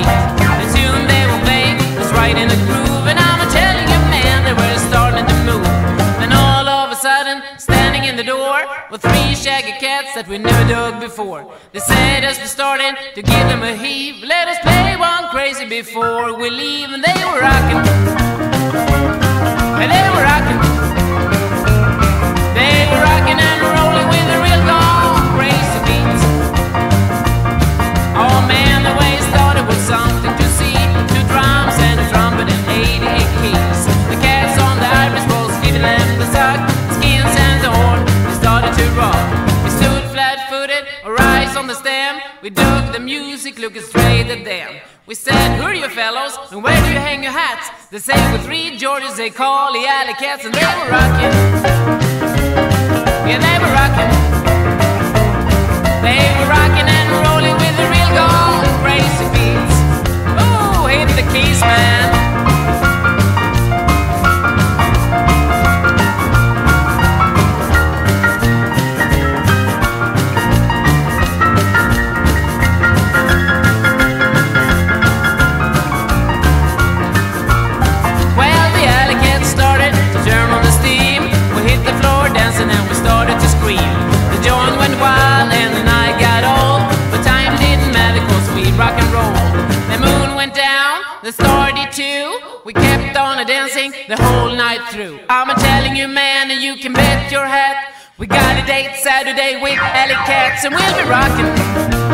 street. The tune they will play was right in the groove, and I'm telling you, man, they were starting to move. Then all of a sudden, standing in the door were three shaggy cats that we never dug before. They said as we're starting to give them a heave, let us play one crazy before we leave, and they were rocking. We dug the music, looking straight at them. We said, who are you fellows, and where do you hang your hats? They say with three Georges they call the alley cats, and they were rocking. Yeah, they were rocking. They we rock and roll. The moon went down, the star did too. We kept on a dancing the whole night through. I'm a telling you, man, and you can bet your hat. We got a date Saturday with alley cats and we'll be rocking.